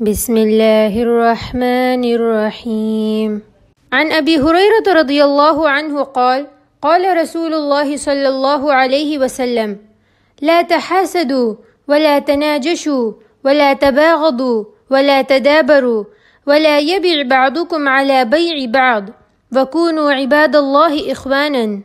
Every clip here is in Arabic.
بسم الله الرحمن الرحيم. عن أبي هريرة رضي الله عنه قال قال رسول الله صلى الله عليه وسلم لا تحاسدوا ولا تناجشوا ولا تباغضوا ولا تدابروا ولا يبع بعضكم على بيع بعض وكونوا عباد الله إخوانا.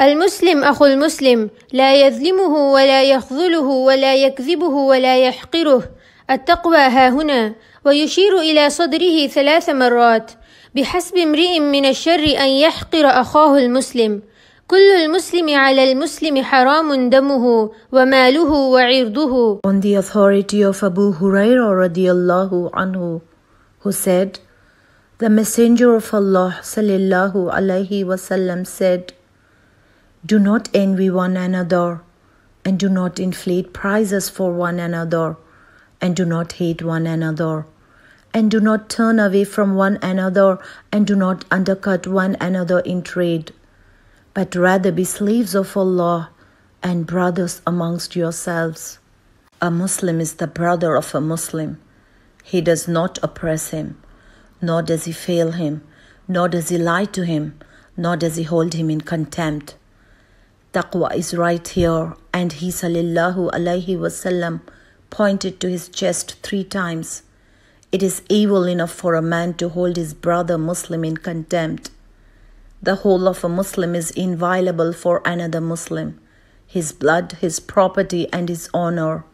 المسلم أخو المسلم لا يظلمه ولا يخذله ولا يكذبه ولا يحقره التقوى ها هنا ويشير إلى صدره ثلاث مرات بحسب امرئ من الشر ان يحقر اخاه المسلم كل المسلم على المسلم حرام دمه وماله وعرضه On the authority of Abu Hurairah radiallahu anhu, who said, The Messenger of Allah sallallahu alaihi wasallam said, Do not envy one another, and do not inflate prizes for one another, and do not hate one another, and do not turn away from one another, and do not undercut one another in trade, but rather be slaves of Allah and brothers amongst yourselves. A Muslim is the brother of a Muslim. He does not oppress him, nor does he fail him, nor does he lie to him, nor does he hold him in contempt. Taqwa is right here, and he sallallahu alaihi wasallam pointed to his chest three times. It is evil enough for a man to hold his brother Muslim in contempt. The whole of a Muslim is inviolable for another Muslim, his blood, his property, and his honor.